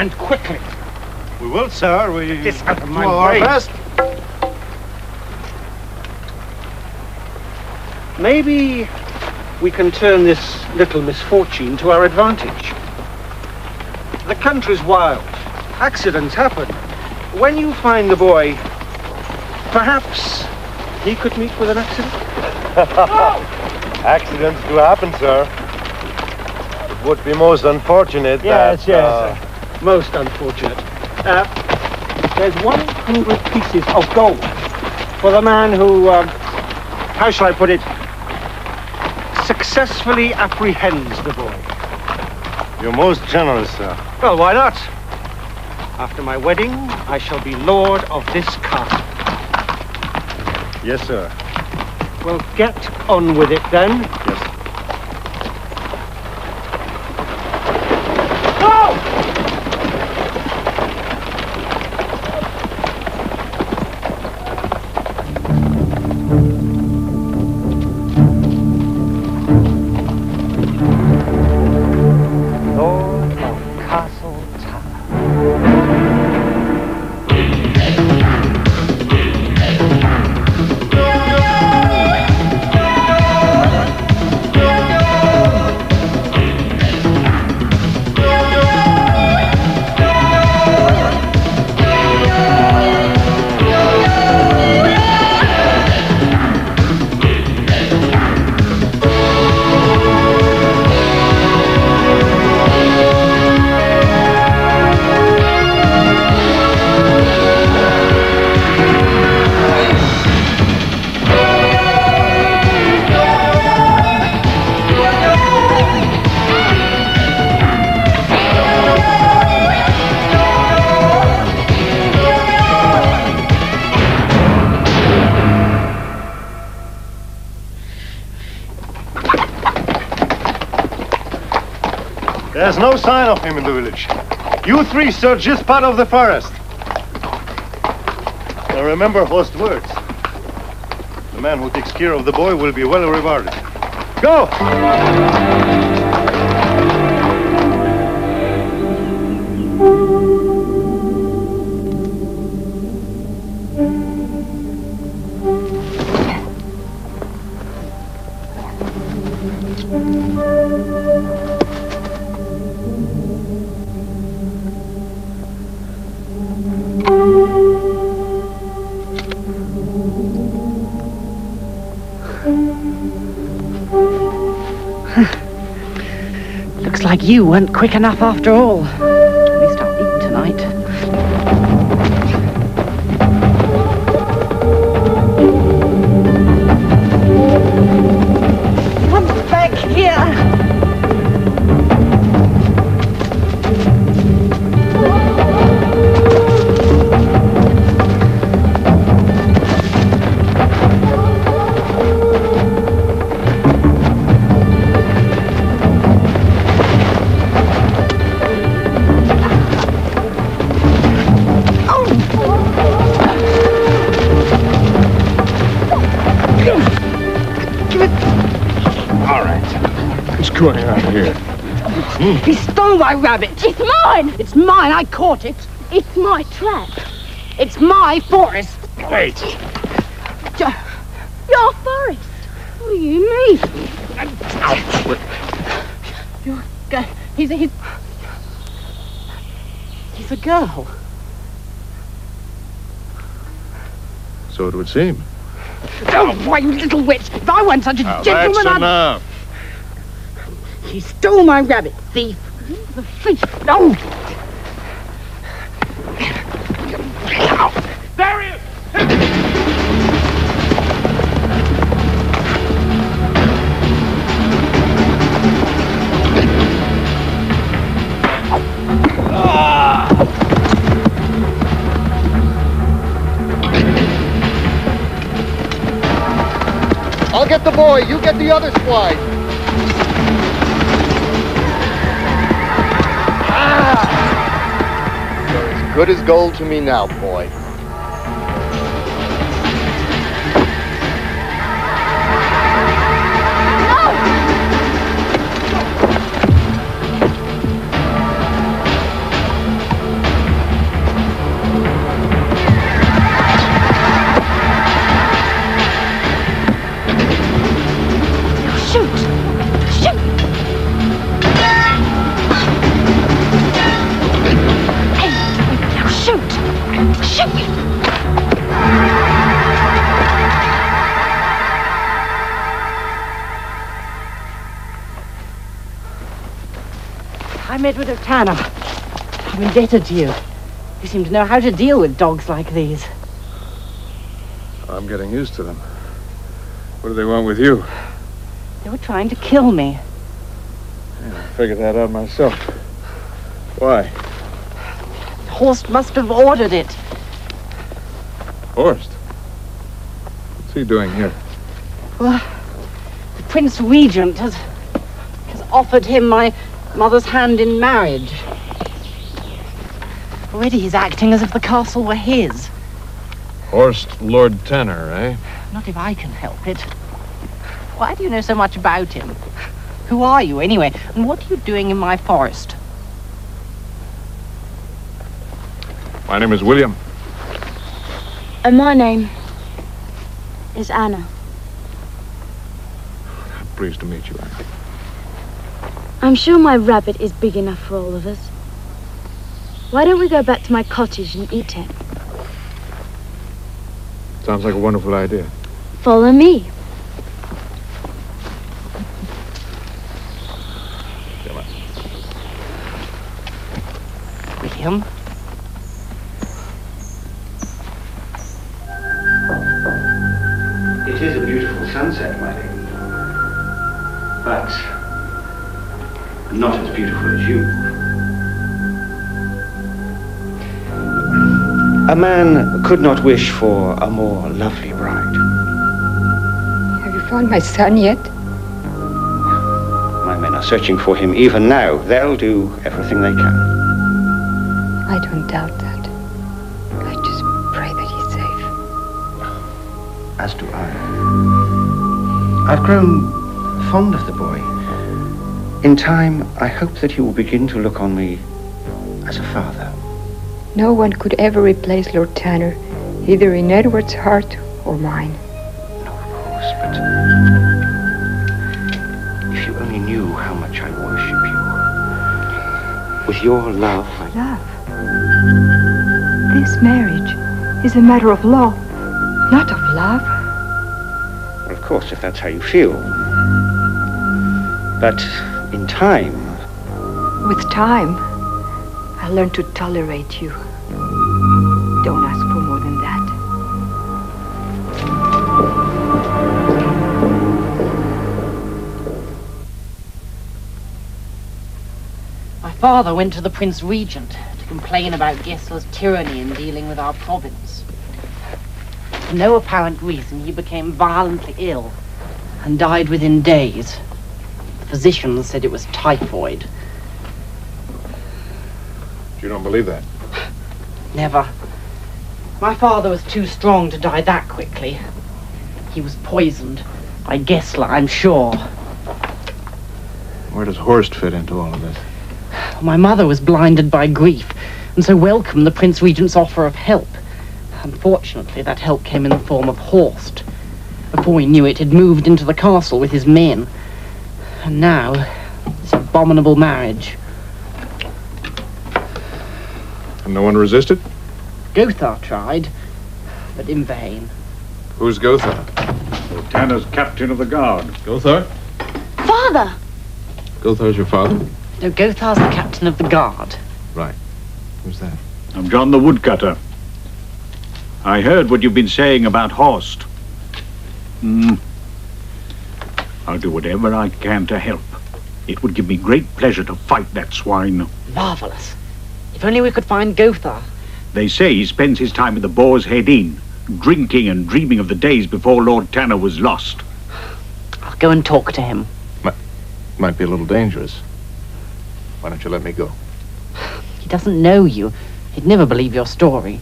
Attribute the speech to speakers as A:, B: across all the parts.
A: and quickly.
B: We will, sir. We
A: This out of
B: do
A: my
B: our
A: way.
B: best.
A: Maybe we can turn this little misfortune to our advantage. The country's wild. Accidents happen. When you find the boy, perhaps he could meet with an accident?
B: Accidents do happen, sir. It would be most unfortunate
A: Yes,
B: that...
A: yes.
B: uh,
A: Most unfortunate. Uh, there's 100 pieces of gold for the man who, um, how shall I put it, successfully apprehends the boy.
B: You're most generous, sir.
A: Well, why not? After my wedding, I shall be lord of this castle.
B: Yes, sir.
A: Well, get on with it then.
B: Yes.
A: Lord
B: There's no sign of him in the village. You three search this part of the forest. Now remember Horst's words. The man who takes care of the boy will be well rewarded. Go!
C: You weren't quick enough after all. He stole my rabbit.
D: It's mine!
C: It's mine. I caught it.
D: It's my trap.
C: It's my forest.
B: Wait.
D: Your forest. What do you mean?
C: You're go- He's a he's, he's a girl.
B: So it would seem.
C: Oh, why, you little witch! If I weren't such a
B: Now,
C: gentleman, I'd...
B: enough.
C: He stole my rabbit, thief. The thief. No.
A: There he is!
E: I'll get the boy, you get the other swine. Good as gold to me now, boy.
C: I'm Edward O'Tanner. I'm indebted to you. You seem to know how to deal with dogs like these.
F: I'm getting used to them. What do they want with you?
C: They were trying to kill me.
F: I figured that out myself. Why?
C: Horst must have ordered it.
F: Horst? What's he doing here?
C: Well, the Prince Regent has, has offered him my mother's hand in marriage. Already he's acting as if the castle were his.
F: Horst Lord Tanner, eh?
C: Not if I can help it. Why do you know so much about him? Who are you, anyway? And what are you doing in my forest?
F: My name is William.
D: And my name is Anna.
F: Pleased to meet you, Anne.
D: I'm sure my rabbit is big enough for all of us. Why don't we go back to my cottage and eat it?
F: Sounds like a wonderful idea.
D: Follow me. Come on.
C: William?
A: It is a beautiful sunset, my lady. But not as beautiful as you. A man could not wish for a more lovely bride.
G: Have you found my son yet?
A: My men are searching for him even now. They'll do everything they can.
G: I don't doubt that. I just pray that he's safe.
A: As do I. I've grown fond of the boy. In time, I hope that you will begin to look on me as a father.
G: No one could ever replace Lord Tanner, either in Edward's heart or mine.
A: No, of course, but if you only knew how much I worship you. With your love, I...
G: Love. This marriage is a matter of law, not of love.
A: Well, of course, if that's how you feel. But in time,
G: With time, I learned to tolerate you. Don't ask for more than that.
C: My father went to the Prince Regent to complain about Gessler's tyranny in dealing with our province. For no apparent reason, he became violently ill and died within days. The physicians said it was typhoid.
F: You don't believe that?
C: Never. My father was too strong to die that quickly. He was poisoned by Gessler, I'm sure.
F: Where does Horst fit into all of this?
C: My mother was blinded by grief, and so welcomed the Prince Regent's offer of help. Unfortunately, that help came in the form of Horst. Before he knew it, he'd moved into the castle with his men. And now, this abominable marriage.
F: And no one resisted?
C: Gothar tried, but in vain.
F: Who's Gothar?
H: Tanner's captain of the guard.
F: Gothar?
D: Father!
F: Gothar's your father?
C: No, Gothar's the captain of the guard. Right.
F: Who's that?
H: I'm John the woodcutter. I heard what you've been saying about Horst. Hmm. I'll do whatever I can to help. It would give me great pleasure to fight that swine.
C: Marvelous. If only we could find Gothar.
H: They say he spends his time at the Boar's Head Inn, drinking and dreaming of the days before Lord Tanner was lost.
C: I'll go and talk to him.
F: Might be a little dangerous. Why don't you let me go?
C: He doesn't know you. He'd never believe your story.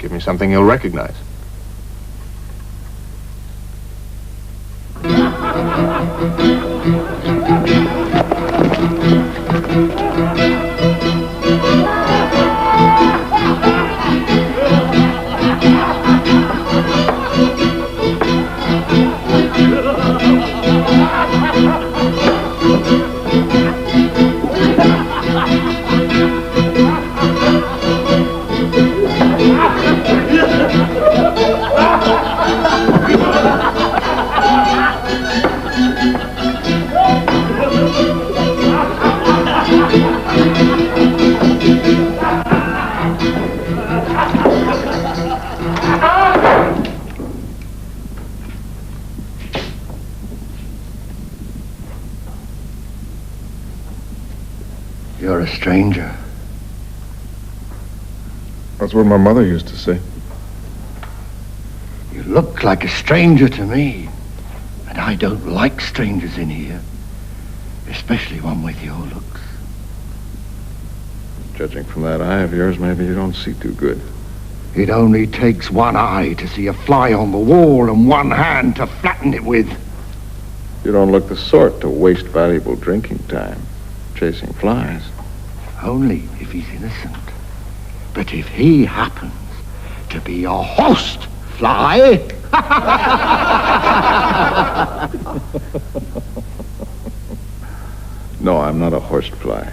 F: Give me something he'll recognize. What my mother used to say.
I: You look like a stranger to me. And I don't like strangers in here. Especially one with your looks.
F: Judging from that eye of yours, maybe you don't see too good.
I: It only takes one eye to see a fly on the wall and one hand to flatten it with.
F: You don't look the sort to waste valuable drinking time chasing flies.
I: Only if he's innocent. But if he happens to be a Horst fly...
F: no, I'm not a horsefly.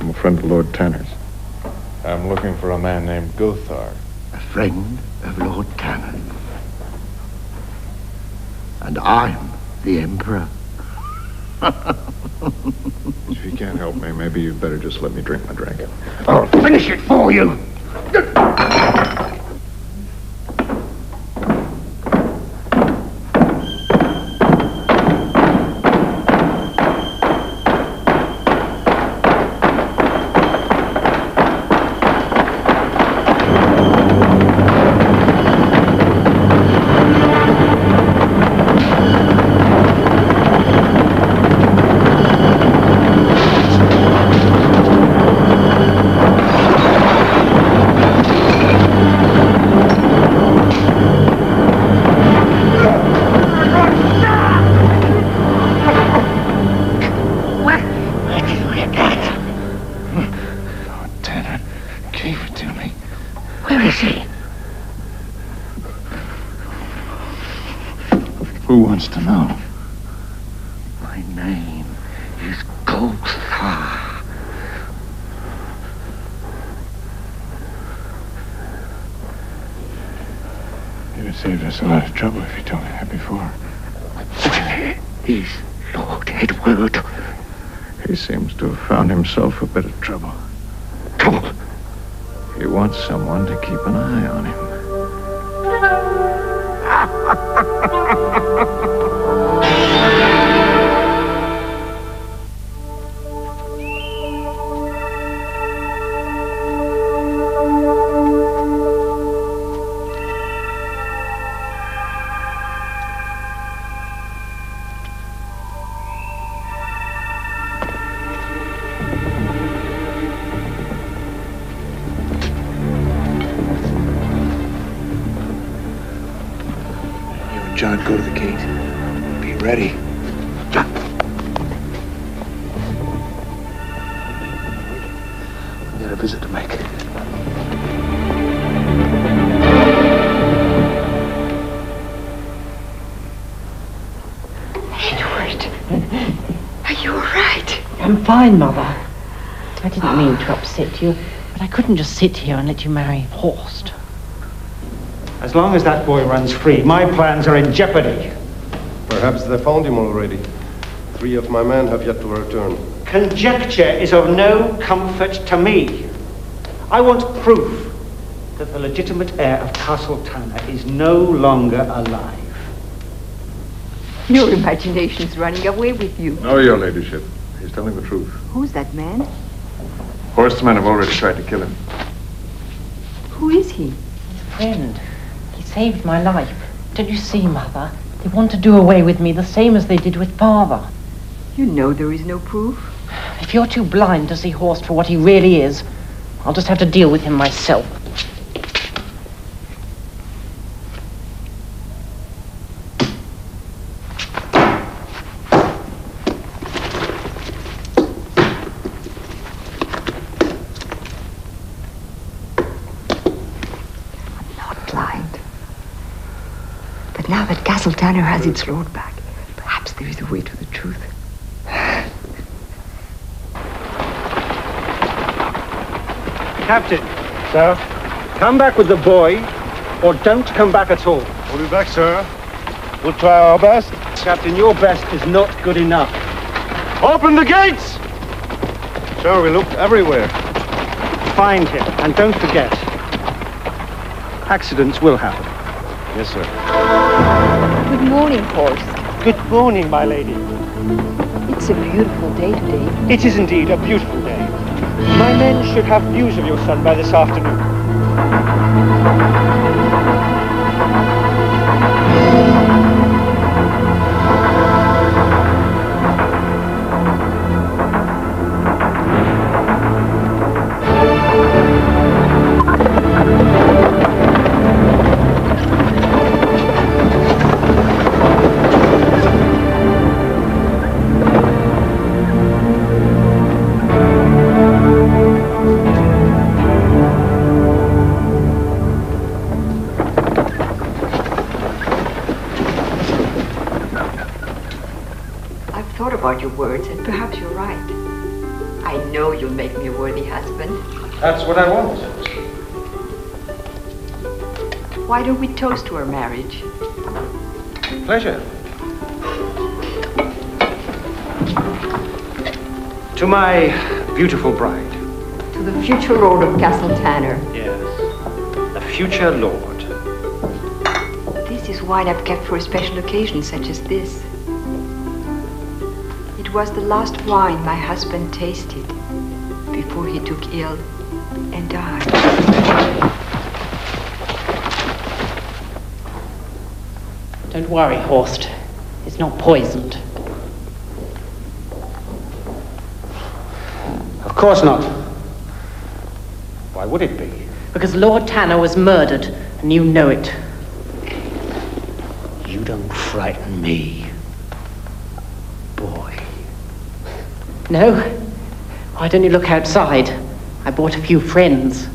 F: I'm a friend of Lord Tanner's. I'm looking for a man named Gothar.
I: A friend of Lord Tanner. And I'm the Emperor.
F: if you can't help me, maybe you'd better just let me drink my drink.
I: I'll finish it for you.
F: Bit of trouble.
I: Trouble?
F: He wants someone to keep an eye on him.
J: a visit to make.
G: Edward, are you all right?
C: I'm fine, Mother. I didn't mean to upset you, but I couldn't just sit here and let you marry Horst.
A: As long as that boy runs free, my plans are in jeopardy.
B: Perhaps they found him already. Three of my men have yet to return.
A: Conjecture is of no comfort to me. I want proof that the legitimate heir of Castle Tanner is no longer alive.
G: Your imagination's running away with you.
F: No, your ladyship. He's telling the truth.
G: Who's that man?
F: Horst's men have already tried to kill him.
G: Who is he?
C: Friend, he saved my life. Don't you see, Mother? They want to do away with me the same as they did with Father.
G: You know there is no proof.
C: If you're too blind to see Horst for what he really is, I'll just have to deal with him myself.
G: But now that Castle Tanner has its lord back, perhaps there is a way to the truth.
A: Captain. Sir? Come back with the boy, or don't come back at all.
B: We'll be back, sir. We'll try our best.
A: Captain, your best is not good enough.
B: Open the gates! Sir, we looked everywhere.
A: Find him, and don't forget, accidents will happen.
B: Yes, sir.
G: Good morning, Horst.
A: Good morning, my lady.
G: It's a beautiful day today.
A: It is indeed a beautiful day. My men should have news of your son by this afternoon. That's what I want.
G: Why don't we toast to our marriage?
A: Pleasure. To my beautiful bride.
G: To the future lord of Castle Tanner.
A: Yes. The future lord.
G: This is wine I've kept for a special occasion such as this. It was the last wine my husband tasted before he took ill and died.
C: Don't worry, Horst. It's not poisoned.
A: Of course not. Why would it be?
C: Because Lord Tanner was murdered, and you know it.
A: You don't frighten me. Boy.
C: No? Why don't you look outside? I brought a few friends.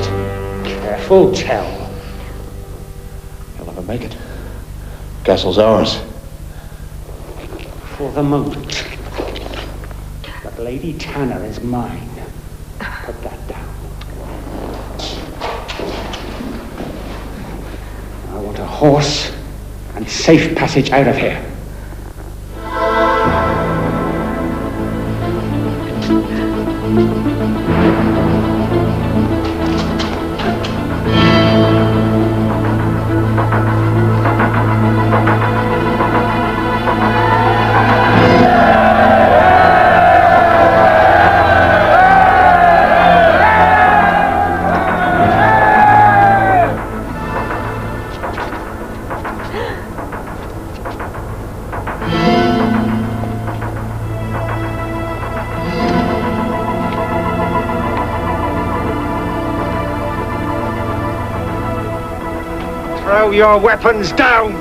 A: Careful, Tell.
F: You'll never make it. Castle's ours.
A: For the moment. But Lady Tanner is mine. Put that down. I want a horse and safe passage out of here. Throw your weapons down!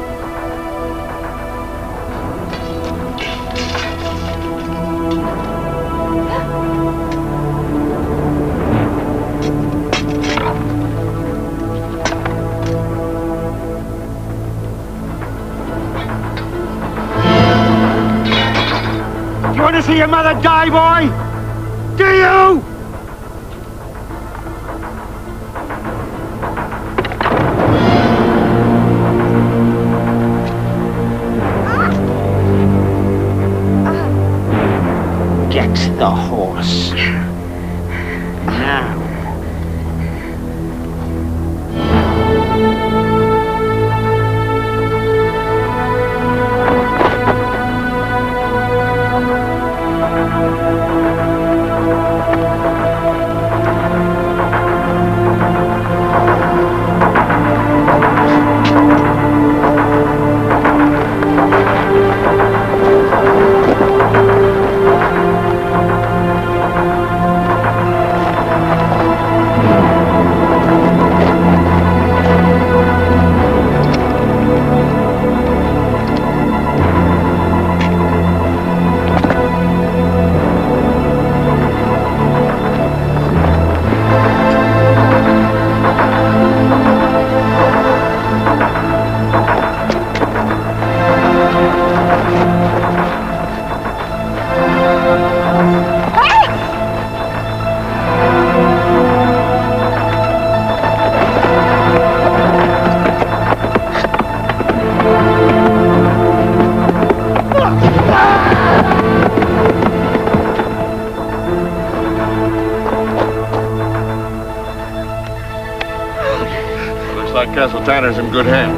A: You want to see your mother die, boy? Do you? The horse.
E: Good hands.